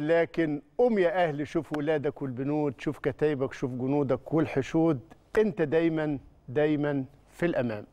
لكن قوم يا أهل شوف ولادك والبنود شوف كتايبك شوف جنودك والحشود. أنت دايما دايما في الأمام.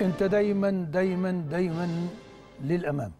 انت دايما دايما دايما للأمام.